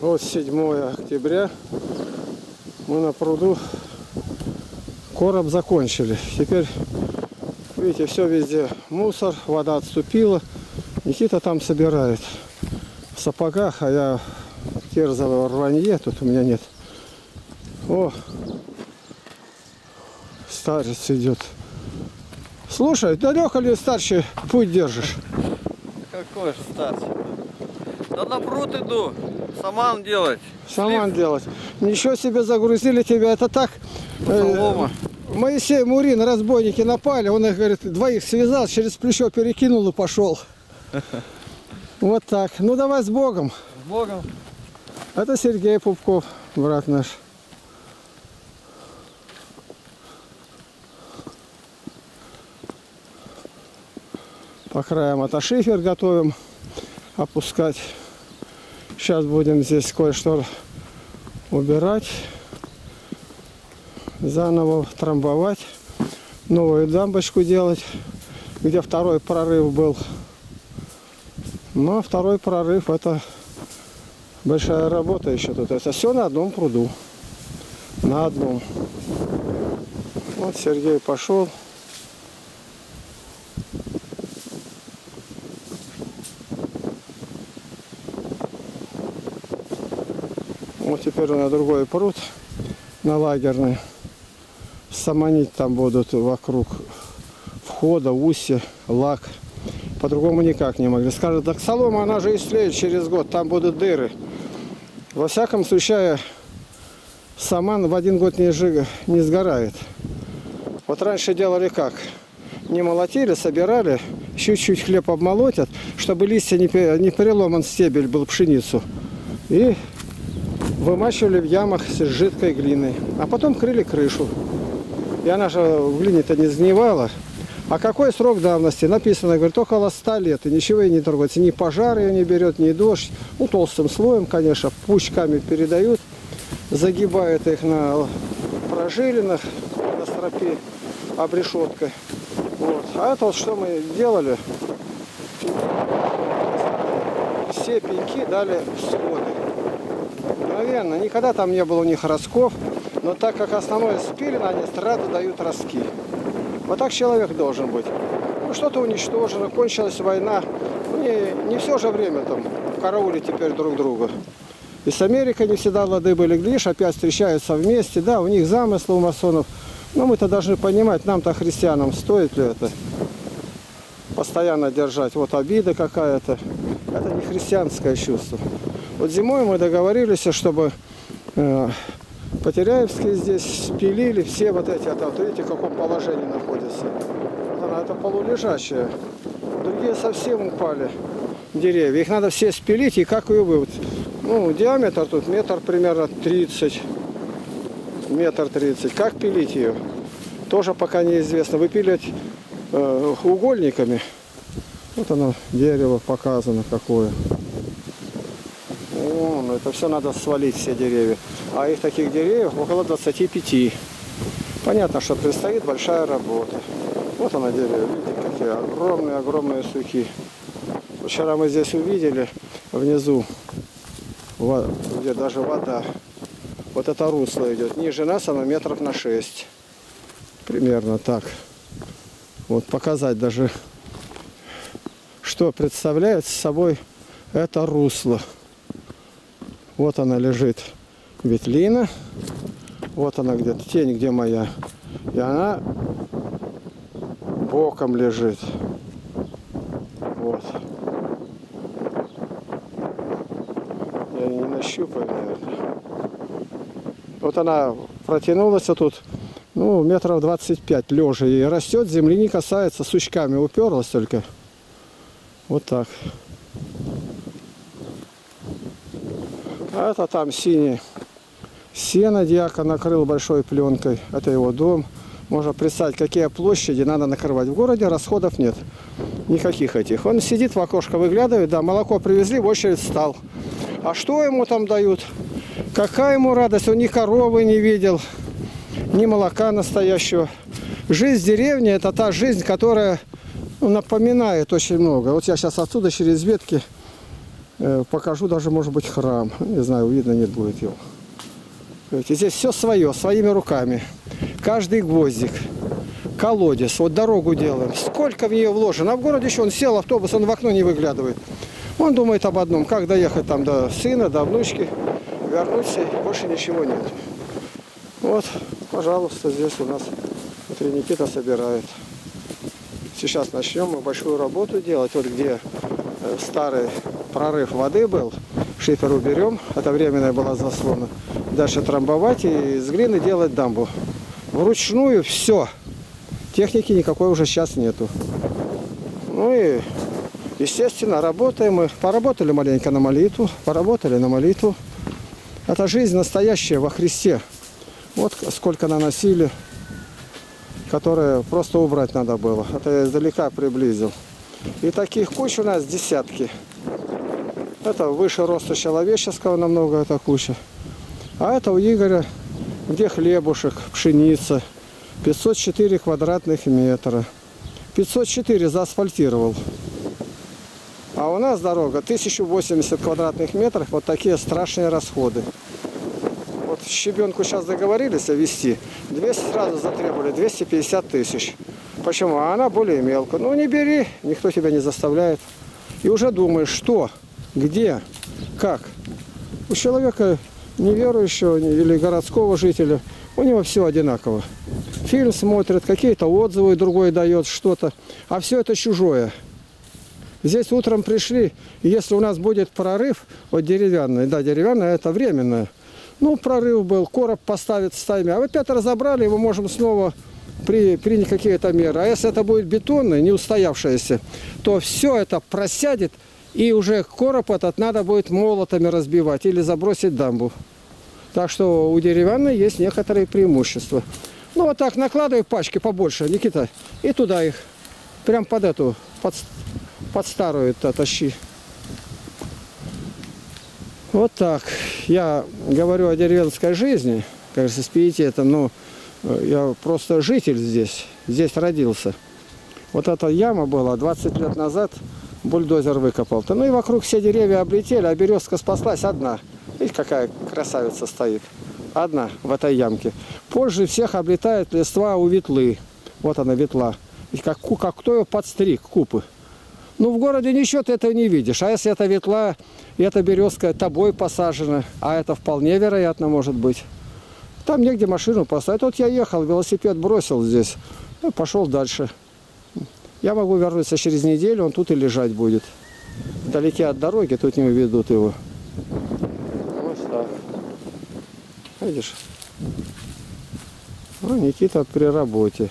Вот 7 октября. Мы на пруду короб закончили. Теперь, видите, все везде мусор, вода отступила. Никита там собирает в сапогах, а я в рванье, тут у меня нет. О, старец идет. Слушай, далеко ли старче путь держишь? Какой же старший? Да на пруд иду. Саман делать. Саман делать. Ничего себе загрузили тебя. Это так. э, Солома. Моисей Мурин, разбойники напали. Он их, говорит, двоих связал, через плечо перекинул и пошел. Вот так. Ну давай с Богом. С Богом. Это Сергей Пупков, брат наш. По краям это шифер готовим опускать. Сейчас будем здесь кое-что убирать. Заново трамбовать. Новую дамбочку делать. Где второй прорыв был. Ну а второй прорыв это большая работа еще тут. Это все на одном пруду. На одном. Вот Сергей пошел. Вот теперь на другой пруд, на лагерный. Саманить там будут вокруг входа, устья, лак. По-другому никак не могли. Скажут, так солома, она же истлеет через год, там будут дыры. Во всяком случае, саман в один год не, сжиг- не сгорает. Вот раньше делали как? Не молотили, собирали, чуть-чуть хлеб обмолотят, чтобы листья не, не переломан стебель был пшеницу. И вымачивали в ямах с жидкой глиной. А потом крыли крышу. И она же в глине-то не сгнивала. А какой срок давности? Написано, говорит, около 100 лет. И ничего и не трогается. Ни пожар ее не берет, ни дождь. Ну, толстым слоем, конечно, пучками передают. Загибают их на прожилинах, на стропе обрешеткой. Вот. А это вот что мы делали? Все пеньки дали всходы. Мгновенно. Никогда там не было у них ростков. Но так как основное спилено, они сразу дают ростки. Вот так человек должен быть. Ну, что-то уничтожено, кончилась война. Ну, не, не все же время там в карауле теперь друг друга. И с Америкой не всегда лады были. Глядишь, опять встречаются вместе. Да, у них замыслы у масонов. Но мы-то должны понимать, нам-то, христианам, стоит ли это постоянно держать. Вот обида какая-то. Это не христианское чувство. Вот зимой мы договорились, чтобы э, Потеряевские здесь спилили все вот эти, это, вот видите, в каком положении находятся. Вот она, это полулежащая. Другие совсем упали деревья. Их надо все спилить и как ее вывод. Ну, диаметр тут метр примерно 30. Метр 30. Как пилить ее? Тоже пока неизвестно. Выпилить э, угольниками. Вот оно, дерево показано какое. О, ну это все надо свалить, все деревья. А их таких деревьев около 25. Понятно, что предстоит большая работа. Вот она деревья, видите, какие огромные-огромные суки. Вчера мы здесь увидели внизу, где даже вода. Вот это русло идет. Ниже нас оно метров на 6. Примерно так. Вот показать даже, что представляет собой это русло. Вот она лежит, ветлина. Вот она где-то, тень где моя. И она боком лежит. Вот. Я не нащупаю, наверное. Вот она протянулась тут, ну, метров 25 лежа. И растет, земли не касается, сучками уперлась только. Вот так. А это там синий. Сено дьяка накрыл большой пленкой. Это его дом. Можно представить, какие площади надо накрывать. В городе расходов нет. Никаких этих. Он сидит в окошко, выглядывает. Да, молоко привезли, в очередь стал. А что ему там дают? Какая ему радость? Он ни коровы не видел, ни молока настоящего. Жизнь деревни – это та жизнь, которая ну, напоминает очень много. Вот я сейчас отсюда через ветки Покажу даже, может быть, храм. Не знаю, видно не будет его. Здесь все свое, своими руками. Каждый гвоздик, колодец, вот дорогу делаем. Сколько в нее вложено. А в городе еще он сел, автобус, он в окно не выглядывает. Он думает об одном, как доехать там до сына, до внучки, вернуться, больше ничего нет. Вот, пожалуйста, здесь у нас смотри, Никита собирает. Сейчас начнем мы большую работу делать. Вот где э, старый прорыв воды был, шифер уберем, это временная была заслона. Дальше трамбовать и из глины делать дамбу. Вручную все. Техники никакой уже сейчас нету. Ну и, естественно, работаем мы. Поработали маленько на молитву, поработали на молитву. Это жизнь настоящая во Христе. Вот сколько наносили, которые просто убрать надо было. Это я издалека приблизил. И таких куч у нас десятки. Это выше роста человеческого намного эта куча. А это у Игоря, где хлебушек, пшеница. 504 квадратных метра. 504 заасфальтировал. А у нас дорога 1080 квадратных метров. Вот такие страшные расходы. Вот щебенку сейчас договорились вести. 200 сразу затребовали, 250 тысяч. Почему? А она более мелкая. Ну не бери, никто тебя не заставляет. И уже думаешь, что, где, как. У человека неверующего или городского жителя, у него все одинаково. Фильм смотрит, какие-то отзывы другой дает, что-то. А все это чужое. Здесь утром пришли, и если у нас будет прорыв, вот деревянный, да, деревянный, это временное. Ну, прорыв был, короб поставит стаями. А вы опять разобрали, его можем снова при, принять какие-то меры. А если это будет бетонный, не устоявшееся, то все это просядет, и уже короб этот надо будет молотами разбивать или забросить дамбу. Так что у деревянной есть некоторые преимущества. Ну, вот так накладывай пачки побольше, Никита, и туда их. Прям под эту, под, под старую это тащи. Вот так. Я говорю о деревенской жизни, кажется, с пиететом, но э, я просто житель здесь, здесь родился. Вот эта яма была 20 лет назад, бульдозер выкопал-то. Ну и вокруг все деревья облетели, а березка спаслась одна. Видите, какая красавица стоит. Одна в этой ямке. Позже всех облетает листва у ветлы. Вот она ветла. И как, как кто ее подстриг, купы. Ну, в городе ничего ты этого не видишь. А если это ветла, и эта березка тобой посажена, а это вполне вероятно может быть. Там негде машину поставить. Вот я ехал, велосипед бросил здесь, ну, пошел дальше. Я могу вернуться через неделю, он тут и лежать будет. Вдалеке от дороги, тут не уведут его. Вот так. Видишь? Ну, Никита при работе.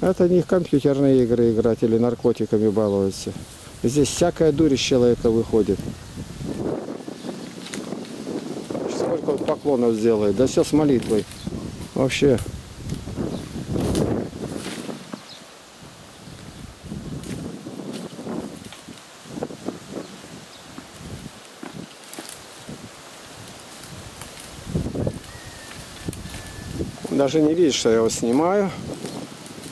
Это не в компьютерные игры играть или наркотиками баловаться. Здесь всякая дурь из человека выходит. Сколько он поклонов сделает. Да все с молитвой. Вообще. Даже не видит, что я его снимаю.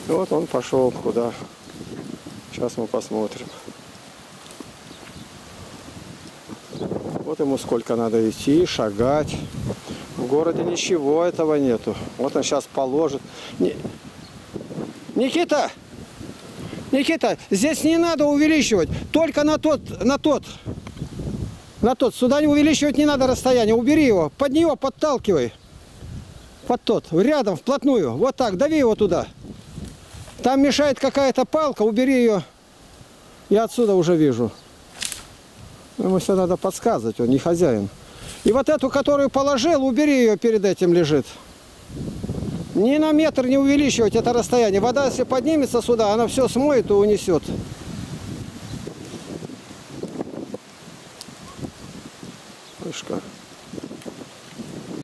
Вот он пошел куда. Сейчас мы посмотрим. Вот ему сколько надо идти, шагать. В городе ничего этого нету. Вот он сейчас положит. Ни- Никита! Никита, здесь не надо увеличивать. Только на тот, на тот. На тот. Сюда не увеличивать не надо расстояние. Убери его. Под него подталкивай. Под тот. Рядом, вплотную. Вот так. Дави его туда. Там мешает какая-то палка. Убери ее. Я отсюда уже вижу. Ему все надо подсказывать. Он не хозяин. И вот эту, которую положил, убери ее перед этим лежит. Ни на метр не увеличивать это расстояние. Вода, если поднимется сюда, она все смоет и унесет.